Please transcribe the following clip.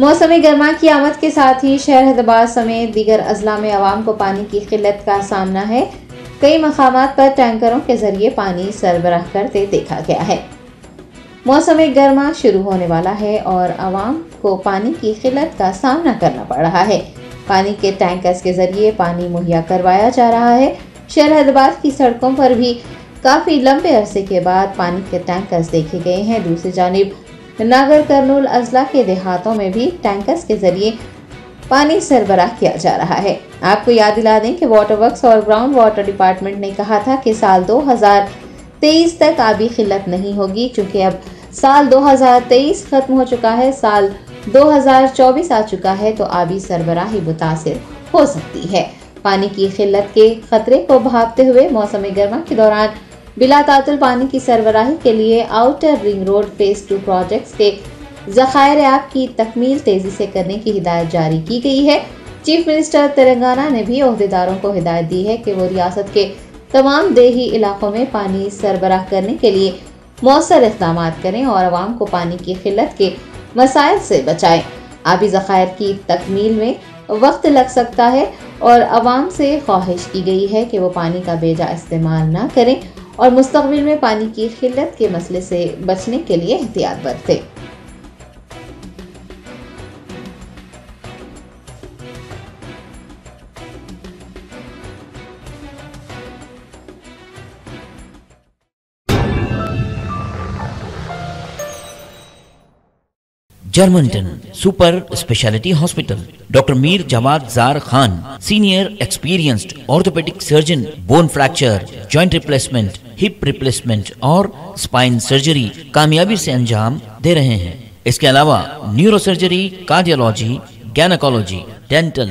मौसम गर्मा की आमद के साथ ही शहर हैदराबाद समेत दीगर अजला में आवाम को पानी की किल्लत का सामना है। कई मकाम पर टैंकरों के ज़रिए पानी सरबराह करते देखा गया है। मौसम गर्मा शुरू होने वाला है और आवाम को पानी की किल्लत का सामना करना पड़ रहा है। पानी के टैंकर्स के ज़रिए पानी मुहैया करवाया जा रहा है। शहर हैदराबाद की सड़कों पर भी काफ़ी लंबे अरसे के बाद पानी के टैंकर्स देखे गए हैं। दूसरी जानब नागर करनूल अजला के देहातों में भी टैंकर्स के ज़रिए पानी सरबराह किया जा रहा है। आपको याद दिला दें कि वाटर वर्क्स और ग्राउंड वाटर डिपार्टमेंट ने कहा था कि साल 2023 तक आबी खिल्लत नहीं होगी क्योंकि अब साल 2023 खत्म हो चुका है, साल 2024 आ चुका है तो आबी सरबराही मुतासर हो सकती है। पानी की खिल्लत के खतरे को भागते हुए मौसम गर्मा के दौरान बिला तातुल पानी की सरबराही के लिए outer ring road phase two projects के जखायर आप की तकमील तेज़ी से करने की हिदायत जारी की गई है। चीफ मिनिस्टर तेलंगाना ने भी अहदेदारों को हिदायत दी है कि वो रियासत के तमाम देही इलाकों में पानी सरबराह करने के लिए मौसर इकदाम करें और आवाम को पानी की किल्लत के मसाइल से बचाएँ। आबी ज़खायर की तकमील में वक्त लग सकता है और आवाम से ख्वाहिश की गई है कि वो पानी का बेजा इस्तेमाल ना करें और मुस्तबिल में पानी की किल्लत के मसले से बचने के लिए एहतियात बरतें। Germanten super speciality hospital, doctor Mir Jawad Jar Khan, senior experienced orthopaedic surgeon bone fracture, joint replacement hip replacement और स्पाइन सर्जरी कामयाबी से अंजाम दे रहे हैं। इसके अलावा neuro surgery cardiology gynaecology dental